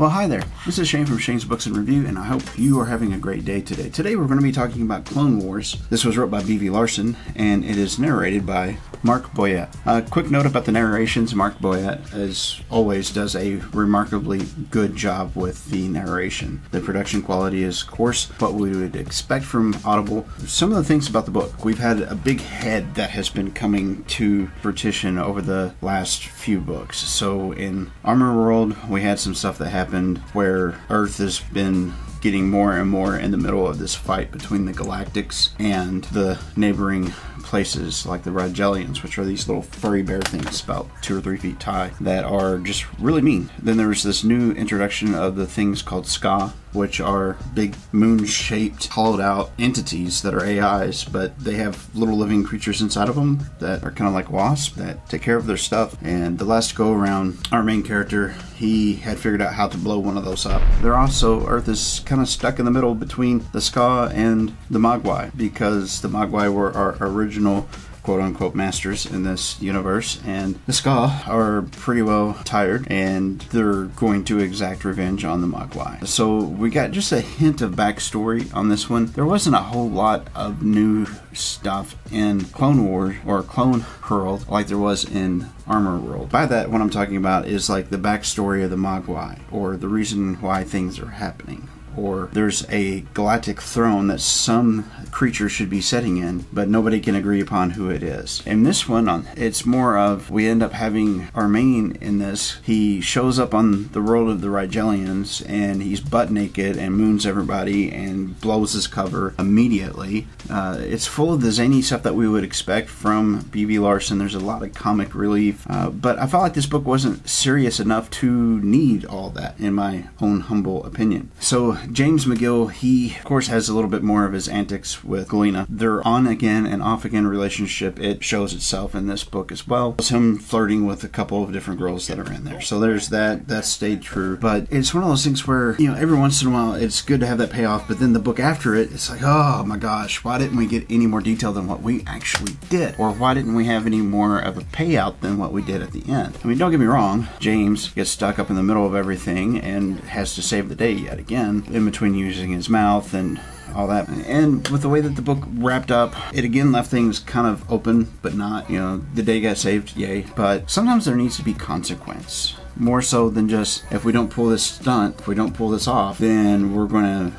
Well, hi there. This is Shane from Shane's Books in Review, and I hope you are having a great day today. Today we're going to be talking about Clone Wars. This was wrote by B.V. Larson, and it is narrated by Mark Boyett. A quick note about the narrations Mark Boyett, as always, does a remarkably good job with the narration. The production quality is, of course, what we would expect from Audible. Some of the things about the book we've had a big head that has been coming to fruition over the last few books. So in Armor World, we had some stuff that happened happened where Earth has been getting more and more in the middle of this fight between the Galactics and the neighboring places like the Rigelians, which are these little furry bear things about two or three feet high that are just really mean. Then there's this new introduction of the things called Skay, which are big moon shaped, hollowed out entities that are AIs, but they have little living creatures inside of them that are kind of like wasps that take care of their stuff. And the last go around, our main character, he had figured out how to blow one of those up. They're also, Earth is kind of stuck in the middle between the Skay and the Mogwai because the Mogwai were our original quote unquote masters in this universe, and the Skay are pretty well tired and they're going to exact revenge on the Mogwai. So we got just a hint of backstory on this one. There wasn't a whole lot of new stuff in Clone Wars or Clone World like there was in Armor World. By that, what I'm talking about is like the backstory of the Mogwai or the reason why things are happening or there's a galactic throne that some creature should be sitting in, but nobody can agree upon who it is. In this one, it's more of we end up having our main in this. He shows up on the world of the Rigelians and he's butt naked and moons everybody and blows his cover immediately. Uh, it's full of the zany stuff that we would expect from B.V. Larson. There's a lot of comic relief, uh, but I felt like this book wasn't serious enough to need all that, in my own humble opinion. So James McGill, he of course has a little bit more of his antics with Galina. Their on again and off again relationship, it shows itself in this book as well. It's him flirting with a couple of different girls that are in there. So there's that. That stayed true. But it's one of those things where, you know, every once in a while it's good to have that payoff, but then the book after it, it's like, oh my gosh, why didn't we get any more detail than what we actually did? Or why didn't we have any more of a payout than what we did at the end? I mean, don't get me wrong, James gets stuck up in the middle of everything and has to save the day yet again in between using his mouth and all that. And with the way that the book wrapped up, it again left things kind of open, but not, you know, the day got saved, yay. But sometimes there needs to be consequence. More so than just if we don't pull this stunt, if we don't pull this off, then we're going to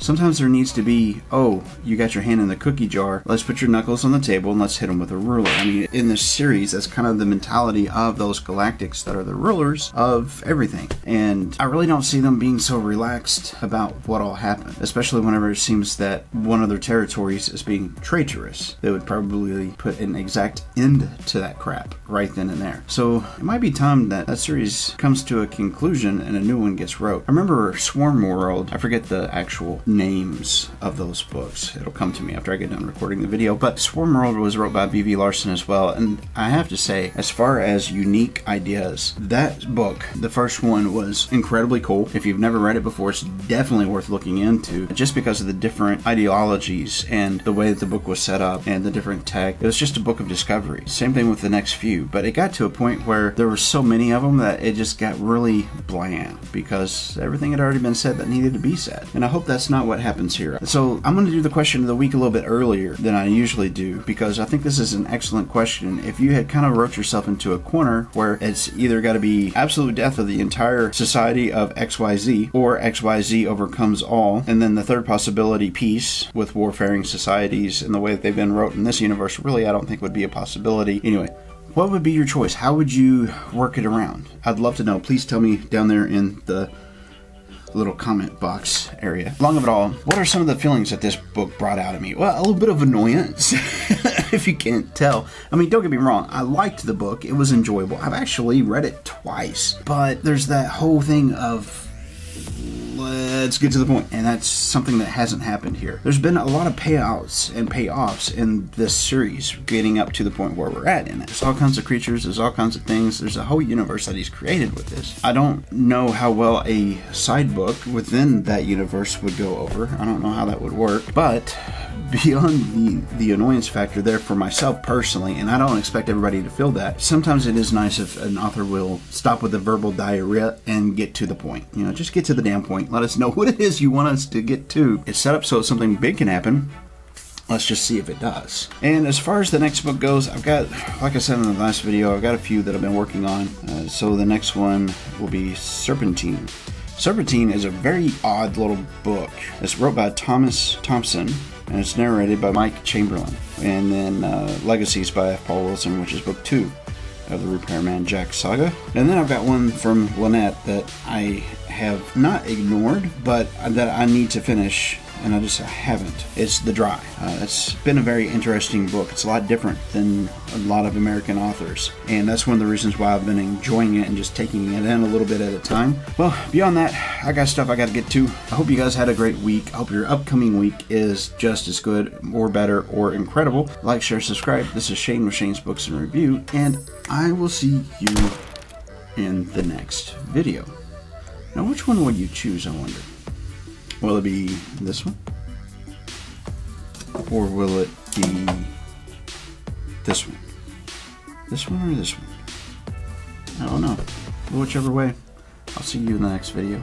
Sometimes there needs to be, oh, you got your hand in the cookie jar. Let's put your knuckles on the table and let's hit them with a ruler. I mean, in this series, that's kind of the mentality of those galactics that are the rulers of everything. And I really don't see them being so relaxed about what all happened, especially whenever it seems that one of their territories is being traitorous. They would probably put an exact end to that crap right then and there. So it might be time that that series comes to a conclusion and a new one gets wrote. I remember Swarm World, I forget the actual names of those books. It'll come to me after I get done recording the video. But Swarm World was wrote by B.V. Larson as well. And I have to say, as far as unique ideas, that book, the first one, was incredibly cool. If you've never read it before, it's definitely worth looking into just because of the different ideologies and the way that the book was set up and the different tech. It was just a book of discovery. Same thing with the next few. But it got to a point where there were so many of them that it just got really bland because everything had already been said that needed to be said. And I hope that's not what happens here. So I'm going to do the question of the week a little bit earlier than I usually do because I think this is an excellent question. If you had kind of wrote yourself into a corner where it's either got to be absolute death of the entire society of XYZ or XYZ overcomes all, and then the third possibility, peace with warfaring societies and the way that they've been wrote in this universe, really I don't think would be a possibility. Anyway, what would be your choice? How would you work it around? I'd love to know. Please tell me down there in the little comment box area. Along of it all, what are some of the feelings that this book brought out of me? Well, a little bit of annoyance, if you can't tell. I mean, don't get me wrong, I liked the book, it was enjoyable. I've actually read it twice, but there's that whole thing of let's get to the point. And that's something that hasn't happened here. There's been a lot of payouts and payoffs in this series, getting up to the point where we're at in it. There's all kinds of creatures, there's all kinds of things. There's a whole universe that he's created with this. I don't know how well a side book within that universe would go over. I don't know how that would work, but beyond the the annoyance factor there for myself personally, and I don't expect everybody to feel that. Sometimes it is nice if an author will stop with the verbal diarrhea and get to the point. You know, just get to the damn point. Let us know what it is you want us to get to. It's set up so something big can happen. Let's just see if it does. And as far as the next book goes, I've got, like I said in the last video, I've got a few that I've been working on. Uh, so the next one will be Serpentine. Serpentine is a very odd little book. It's wrote by Thomas Thompson and it's narrated by Mike Chamberlain. And then uh, Legacies by F. Paul Wilson, which is book two of the Repairman Jack saga. And then I've got one from Lynette that I have not ignored, but that I need to finish and I just haven't. It's The Dry. Uh, it's been a very interesting book. It's a lot different than a lot of American authors, and that's one of the reasons why I've been enjoying it and just taking it in a little bit at a time. Well, beyond that, I got stuff I got to get to. I hope you guys had a great week. I hope your upcoming week is just as good, or better, or incredible. Like, share, subscribe. This is Shane with Shane's Books in Review, and I will see you in the next video. Now, which one would you choose, I wonder? Will it be this one? Or will it be this one? This one or this one? I don't know. Whichever way. I'll see you in the next video.